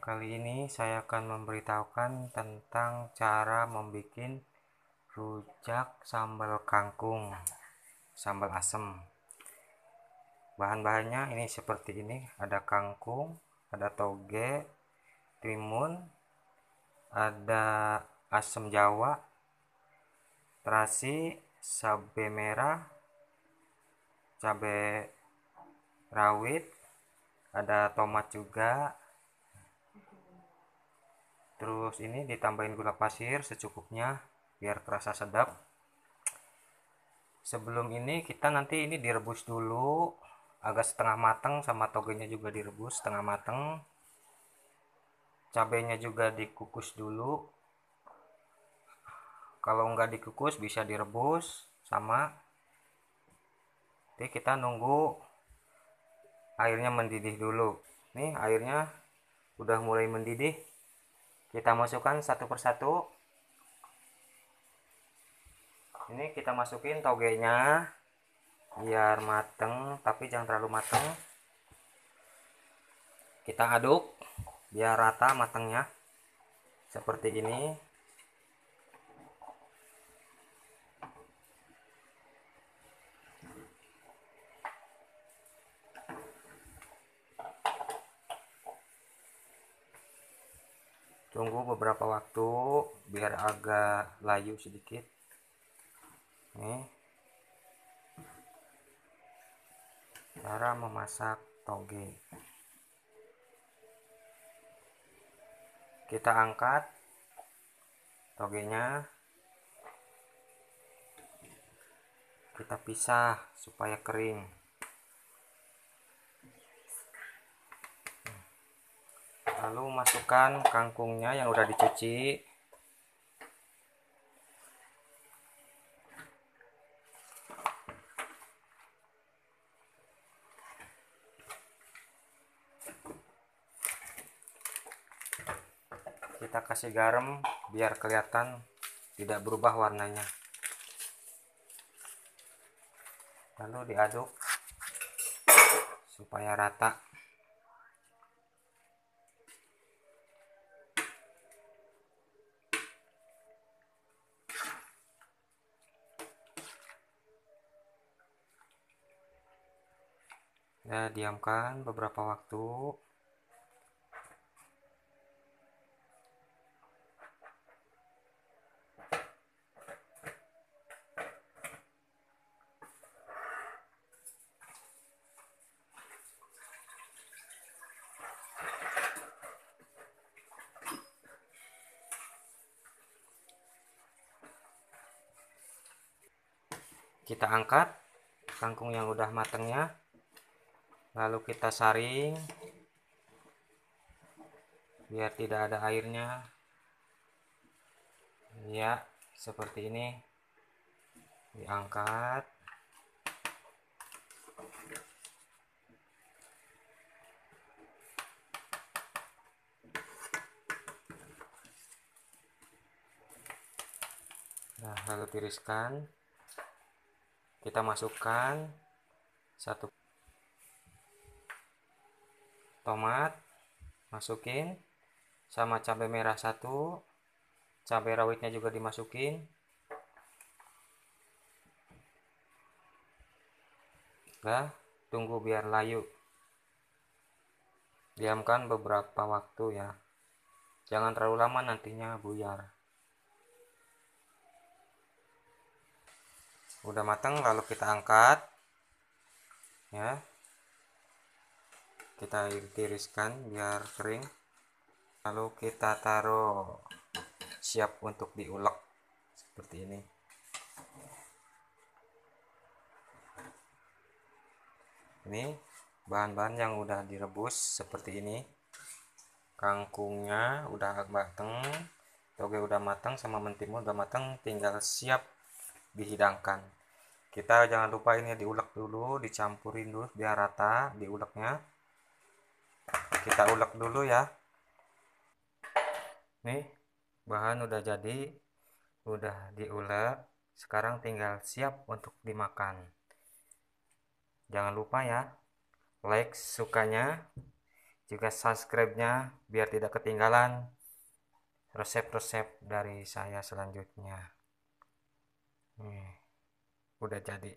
Kali ini saya akan memberitahukan tentang cara membuat rujak sambal kangkung, sambal asem. Bahan-bahannya ini seperti ini, ada kangkung, ada toge, timun, ada asam jawa, terasi, cabai merah, cabai rawit, ada tomat juga, terus ini ditambahin gula pasir secukupnya biar terasa sedap. Sebelum ini kita nanti ini direbus dulu agak setengah matang sama togenya juga direbus setengah matang cabenya juga dikukus dulu. Kalau enggak dikukus bisa direbus sama. Jadi kita nunggu airnya mendidih dulu. Nih airnya udah mulai mendidih kita masukkan satu persatu. Ini kita masukin togenya biar mateng tapi jangan terlalu mateng. Kita aduk biar rata matangnya seperti ini tunggu beberapa waktu biar agak layu sedikit. Nih. Cara memasak toge. Kita angkat togenya. Kita pisah supaya kering lalu masukkan kangkungnya yang udah dicuci. Kita kasih garam biar kelihatan tidak berubah warnanya. Lalu diaduk supaya rata ya diamkan beberapa waktu. Kita angkat kangkung yang udah matangnya lalu kita saring. Biar tidak ada airnya. Ya seperti ini. Diangkat. Nah lalu tiriskan. Kita masukkan satu tomat masukin sama cabai merah satu cabai rawitnya juga dimasukin. Nah tunggu biar layu. Diamkan beberapa waktu ya. Jangan terlalu lama nantinya buyar udah matang lalu kita angkat ya kita tiriskan biar kering. Lalu kita taruh siap untuk diulek. Seperti ini. Ini bahan-bahan yang udah direbus seperti ini. Kangkungnya udah mateng. Toge udah matang sama mentimun udah matang tinggal siap dihidangkan. Kita jangan lupa ini diulek dulu dicampurin dulu biar rata diuleknya kita ulek dulu ya. Nih bahan udah jadi udah diulek. Sekarang tinggal siap untuk dimakan. Jangan lupa ya like sukanya juga subscribe-nya biar tidak ketinggalan resep-resep dari saya selanjutnya. Nih udah jadi